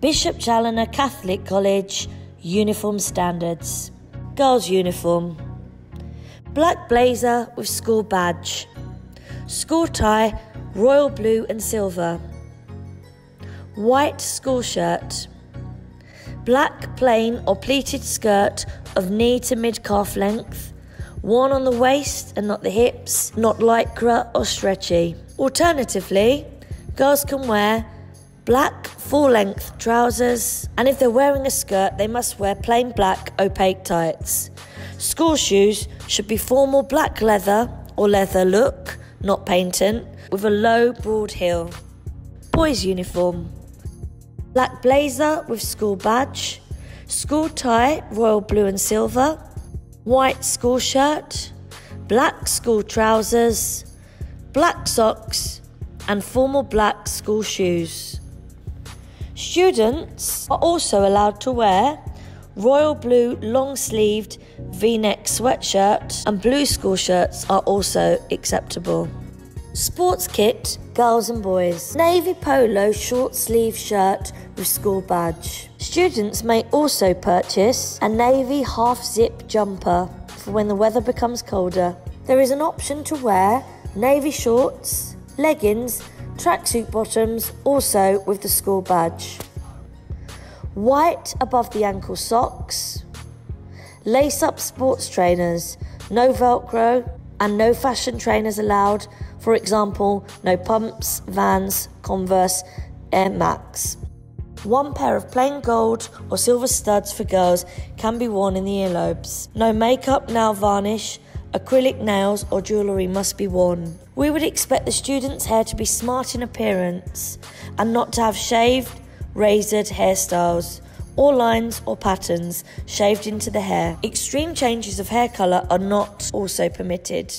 Bishop Challoner Catholic College Uniform Standards. Girls' uniform. Black blazer with school badge. School tie, royal blue and silver. White school shirt. Black plain or pleated skirt of knee to mid calf length. Worn on the waist and not the hips, not lycra or stretchy. Alternatively, girls can wear black full length trousers, and if they're wearing a skirt, they must wear plain black opaque tights. School shoes should be formal black leather or leather look, not patent, with a low broad heel. Boys' uniform black blazer with school badge, school tie royal blue and silver, white school shirt, black school trousers, black socks, and formal black school shoes. Students are also allowed to wear royal blue long sleeved v neck sweatshirts, and blue school shirts are also acceptable. Sports kit, girls and boys. Navy polo short sleeve shirt with school badge. Students may also purchase a navy half zip jumper for when the weather becomes colder. There is an option to wear navy shorts, leggings, tracksuit bottoms, also with the school badge. White above the ankle socks, lace up sports trainers, no Velcro, and no fashion trainers allowed. For example, no pumps, vans, Converse, Air Max. One pair of plain gold or silver studs for girls can be worn in the earlobes. No makeup, nail varnish, acrylic nails, or jewellery must be worn. We would expect the student's hair to be smart in appearance and not to have shaved, razored hairstyles or lines or patterns shaved into the hair. Extreme changes of hair colour are not also permitted.